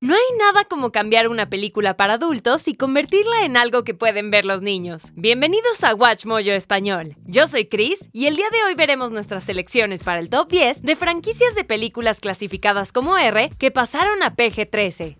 No hay nada como cambiar una película para adultos y convertirla en algo que pueden ver los niños. Bienvenidos a Watch Mojo Español. Yo soy Chris y el día de hoy veremos nuestras selecciones para el top 10 de franquicias de películas clasificadas como R que pasaron a PG-13.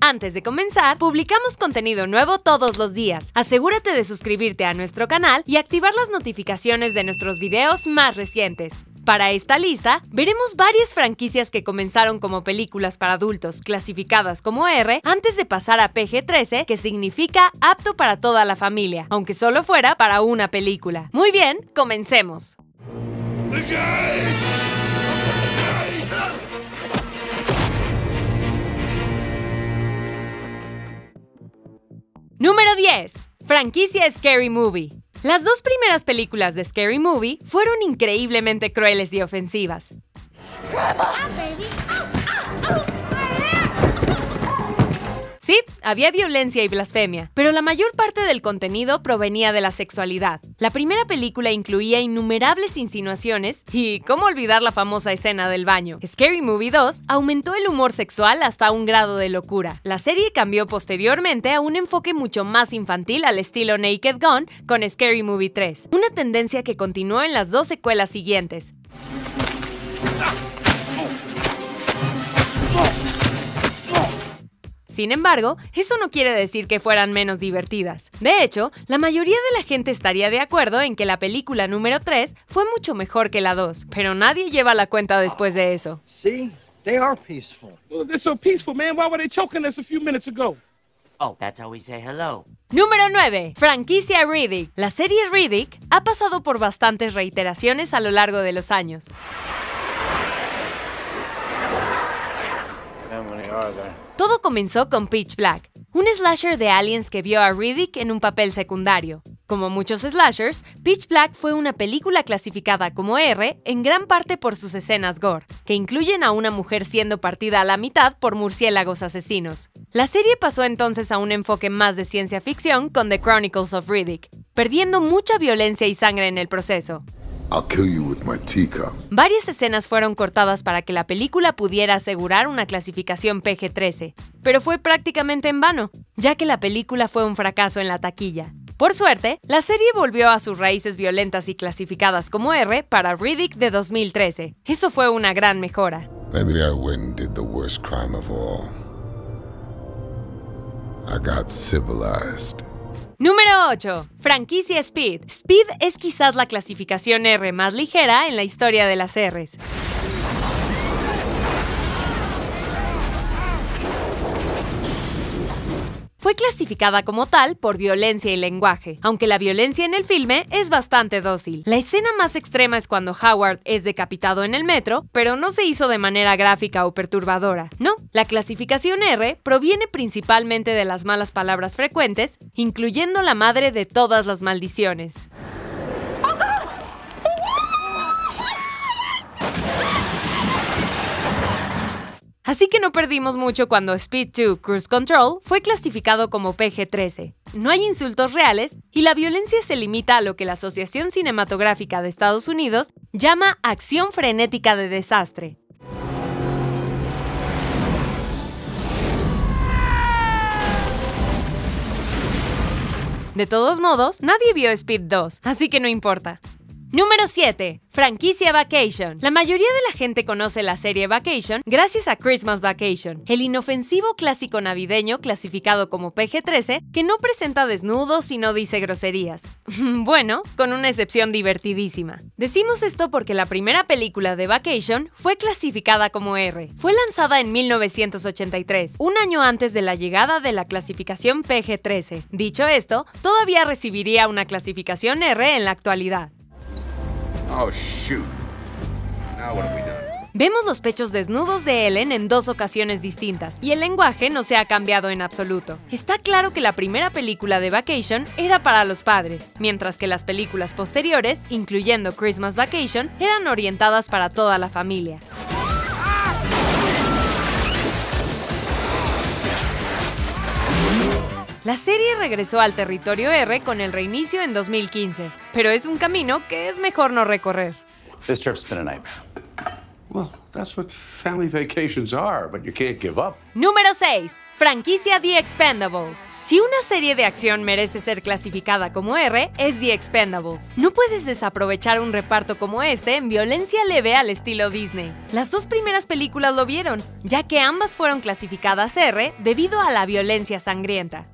Antes de comenzar, publicamos contenido nuevo todos los días. Asegúrate de suscribirte a nuestro canal y activar las notificaciones de nuestros videos más recientes. Para esta lista, veremos varias franquicias que comenzaron como películas para adultos clasificadas como R antes de pasar a PG-13, que significa apto para toda la familia, aunque solo fuera para una película. Muy bien, comencemos. Número 10. Franquicia Scary Movie. Las dos primeras películas de Scary Movie fueron increíblemente crueles y ofensivas. Sí, había violencia y blasfemia, pero la mayor parte del contenido provenía de la sexualidad. La primera película incluía innumerables insinuaciones y, ¿cómo olvidar la famosa escena del baño? Scary Movie 2 aumentó el humor sexual hasta un grado de locura. La serie cambió posteriormente a un enfoque mucho más infantil al estilo Naked Gun con Scary Movie 3, una tendencia que continuó en las dos secuelas siguientes. Sin embargo, eso no quiere decir que fueran menos divertidas. De hecho, la mayoría de la gente estaría de acuerdo en que la película número 3 fue mucho mejor que la 2, pero nadie lleva la cuenta después de eso. See? They are peaceful. Well, they're so peaceful, man. Why were they choking us a few minutes ago? Oh, that's how we say hello. Número 9. Franquicia Riddick. La serie Riddick ha pasado por bastantes reiteraciones a lo largo de los años. How many are there? Todo comenzó con Pitch Black, un slasher de aliens que vio a Riddick en un papel secundario. Como muchos slashers, Pitch Black fue una película clasificada como R en gran parte por sus escenas gore, que incluyen a una mujer siendo partida a la mitad por murciélagos asesinos. La serie pasó entonces a un enfoque más de ciencia ficción con The Chronicles of Riddick, perdiendo mucha violencia y sangre en el proceso. I'll kill you with my teacup. Varias escenas fueron cortadas para que la película pudiera asegurar una clasificación PG-13, pero fue prácticamente en vano, ya que la película fue un fracaso en la taquilla. Por suerte, la serie volvió a sus raíces violentas y clasificadas como R para Riddick de 2013. Eso fue una gran mejora. Maybe I went and did the worst crime of all. I got civilized. Número 8. Franquicia Speed. Speed es quizás la clasificación R más ligera en la historia de las Rs. Fue clasificada como tal por violencia y lenguaje, aunque la violencia en el filme es bastante dócil. La escena más extrema es cuando Howard es decapitado en el metro, pero no se hizo de manera gráfica o perturbadora. No, la clasificación R proviene principalmente de las malas palabras frecuentes, incluyendo la madre de todas las maldiciones. Así que no perdimos mucho cuando Speed 2 Cruise Control fue clasificado como PG-13. No hay insultos reales y la violencia se limita a lo que la Asociación Cinematográfica de Estados Unidos llama acción frenética de desastre. De todos modos, nadie vio Speed 2, así que no importa. Número 7. Franquicia Vacation. La mayoría de la gente conoce la serie Vacation gracias a Christmas Vacation, el inofensivo clásico navideño clasificado como PG-13 que no presenta desnudos y no dice groserías. bueno, con una excepción divertidísima. Decimos esto porque la primera película de Vacation fue clasificada como R. Fue lanzada en 1983, un año antes de la llegada de la clasificación PG-13. Dicho esto, todavía recibiría una clasificación R en la actualidad. Oh, shoot. Now what have we? Vemos los pechos desnudos de Ellen en dos ocasiones distintas, y el lenguaje no se ha cambiado en absoluto. Está claro que la primera película de Vacation era para los padres, mientras que las películas posteriores, incluyendo Christmas Vacation, eran orientadas para toda la familia. La serie regresó al territorio R con el reinicio en 2015, pero es un camino que es mejor no recorrer. This trip's been a nightmare. Well, that's what family vacations are, but you can't give up. Número 6. Franquicia The Expendables. Si una serie de acción merece ser clasificada como R, es The Expendables. No puedes desaprovechar un reparto como este en violencia leve al estilo Disney. Las dos primeras películas lo vieron, ya que ambas fueron clasificadas R debido a la violencia sangrienta.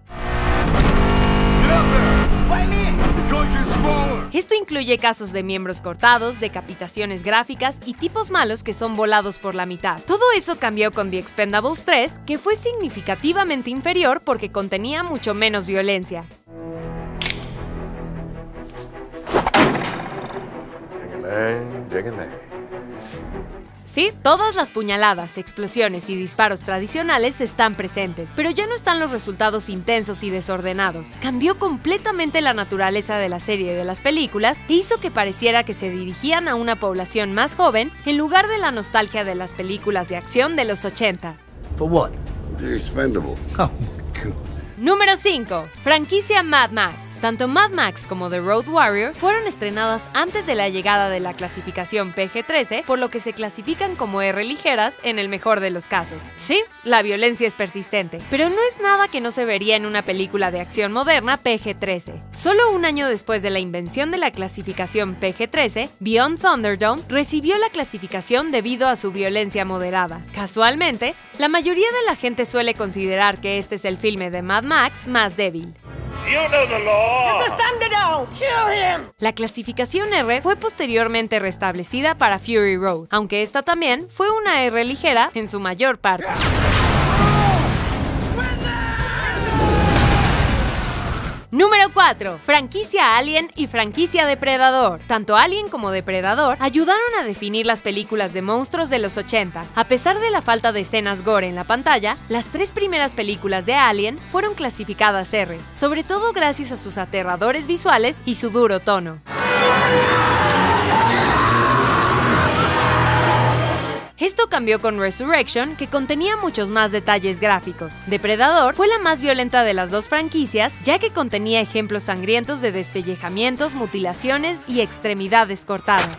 Esto incluye casos de miembros cortados, decapitaciones gráficas y tipos malos que son volados por la mitad. Todo eso cambió con The Expendables 3, que fue significativamente inferior porque contenía mucho menos violencia. Sí, todas las puñaladas, explosiones y disparos tradicionales están presentes, pero ya no están los resultados intensos y desordenados. Cambió completamente la naturaleza de la serie de las películas e hizo que pareciera que se dirigían a una población más joven en lugar de la nostalgia de las películas de acción de los 80. For what? Número 5. Franquicia Mad Max. Tanto Mad Max como The Road Warrior fueron estrenadas antes de la llegada de la clasificación PG-13, por lo que se clasifican como R ligeras en el mejor de los casos. Sí, la violencia es persistente, pero no es nada que no se vería en una película de acción moderna PG-13. Solo un año después de la invención de la clasificación PG-13, Beyond Thunderdome recibió la clasificación debido a su violencia moderada. Casualmente, la mayoría de la gente suele considerar que este es el filme de Mad Max más débil. La clasificación R fue posteriormente restablecida para Fury Road, aunque esta también fue una R ligera en su mayor parte. Número 4. Franquicia Alien y franquicia Depredador. Tanto Alien como Depredador ayudaron a definir las películas de monstruos de los 80. A pesar de la falta de escenas gore en la pantalla, las tres primeras películas de Alien fueron clasificadas R, sobre todo gracias a sus aterradores visuales y su duro tono. Esto cambió con Resurrection, que contenía muchos más detalles gráficos. Depredador fue la más violenta de las dos franquicias, ya que contenía ejemplos sangrientos de despellejamientos, mutilaciones y extremidades cortadas.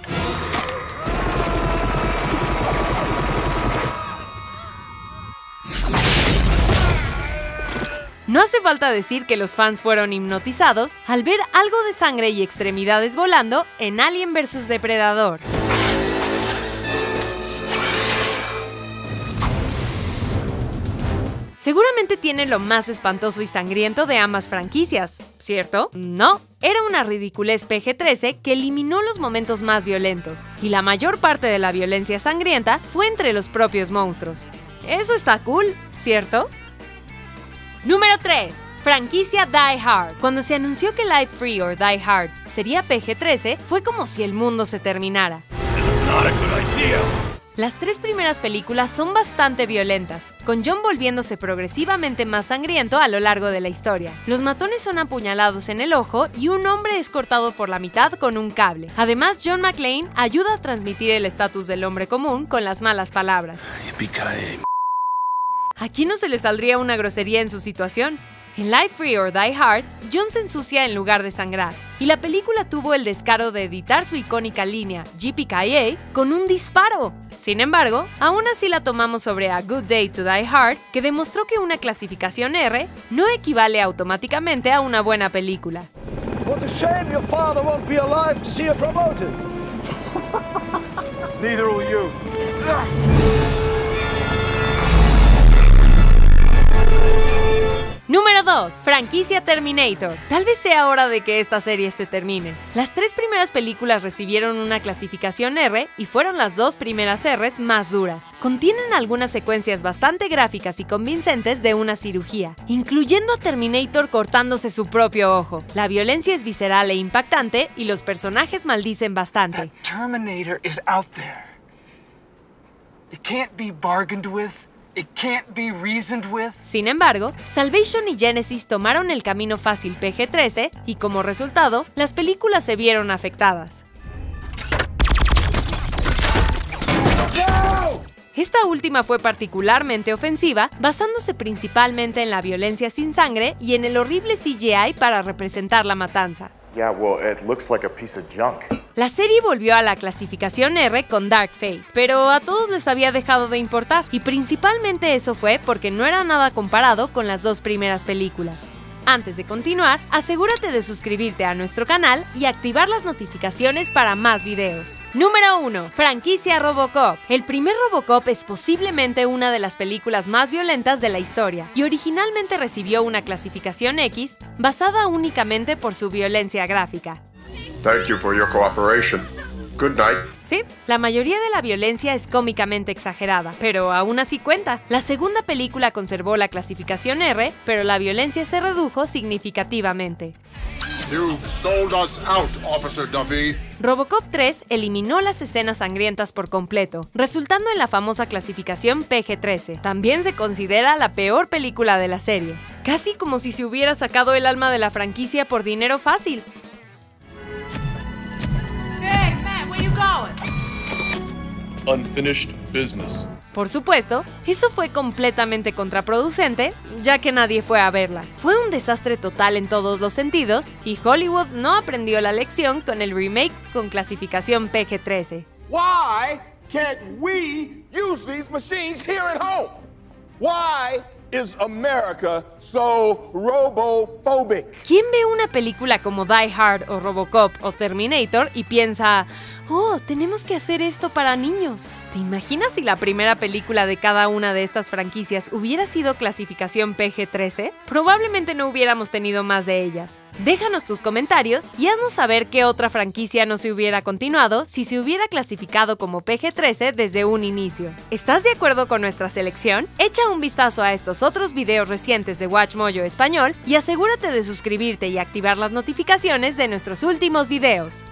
No hace falta decir que los fans fueron hipnotizados al ver algo de sangre y extremidades volando en Alien vs. Depredador. Seguramente tiene lo más espantoso y sangriento de ambas franquicias, ¿cierto? No, era una ridiculez PG-13 que eliminó los momentos más violentos, y la mayor parte de la violencia sangrienta fue entre los propios monstruos. Eso está cool, ¿cierto? Número 3. Franquicia Die Hard. Cuando se anunció que Life Free or Die Hard sería PG-13, fue como si el mundo se terminara. Las tres primeras películas son bastante violentas, con John volviéndose progresivamente más sangriento a lo largo de la historia. Los matones son apuñalados en el ojo y un hombre es cortado por la mitad con un cable. Además, John McClane ayuda a transmitir el estatus del hombre común con las malas palabras. ¿A quién no se le saldría una grosería en su situación? En Life Free or Die Hard, John se ensucia en lugar de sangrar, y la película tuvo el descaro de editar su icónica línea GPKA con un disparo. Sin embargo, aún así la tomamos sobre A Good Day to Die Hard, que demostró que una clasificación R no equivale automáticamente a una buena película. What a shame your father won't be alive to see you promoted. Neither will you. 2. Franquicia Terminator. Tal vez sea hora de que esta serie se termine. Las tres primeras películas recibieron una clasificación R y fueron las dos primeras Rs más duras. Contienen algunas secuencias bastante gráficas y convincentes de una cirugía, incluyendo a Terminator cortándose su propio ojo. La violencia es visceral e impactante y los personajes maldicen bastante. Terminator is out there. It can't be bargained with. It can't be reasoned with. Sin embargo, Salvation y Genesis tomaron el camino fácil PG-13 y como resultado, las películas se vieron afectadas. Esta última fue particularmente ofensiva, basándose principalmente en la violencia sin sangre y en el horrible CGI para representar la matanza. Yeah, well, it looks like a piece of junk. La serie volvió a la clasificación R con Dark Fate, pero a todos les había dejado de importar, y principalmente eso fue porque no era nada comparado con las dos primeras películas. Antes de continuar, asegúrate de suscribirte a nuestro canal y activar las notificaciones para más videos. Número 1. Franquicia Robocop. El primer Robocop es posiblemente una de las películas más violentas de la historia y originalmente recibió una clasificación X basada únicamente por su violencia gráfica. Thank you for your cooperation. Good night. Sí, la mayoría de la violencia es cómicamente exagerada, pero aún así cuenta. La segunda película conservó la clasificación R, pero la violencia se redujo significativamente. You sold us out, Officer Duffy. Robocop 3 eliminó las escenas sangrientas por completo, resultando en la famosa clasificación PG-13. También se considera la peor película de la serie, casi como si se hubiera sacado el alma de la franquicia por dinero fácil. Unfinished business. Por supuesto, eso fue completamente contraproducente, ya que nadie fue a verla. Fue un desastre total en todos los sentidos y Hollywood no aprendió la lección con el remake con clasificación PG-13. Why can't we use these machines here at home? Why is America so robophobic? ¿Quién ve una película como Die Hard o Robocop o Terminator y piensa, oh, tenemos que hacer esto para niños? ¿Te imaginas si la primera película de cada una de estas franquicias hubiera sido clasificación PG-13? Probablemente no hubiéramos tenido más de ellas. Déjanos tus comentarios y haznos saber qué otra franquicia no se hubiera continuado si se hubiera clasificado como PG-13 desde un inicio. ¿Estás de acuerdo con nuestra selección? Echa un vistazo a estos otros videos recientes de WatchMojo Español y asegúrate de suscribirte y activar las notificaciones de nuestros últimos videos.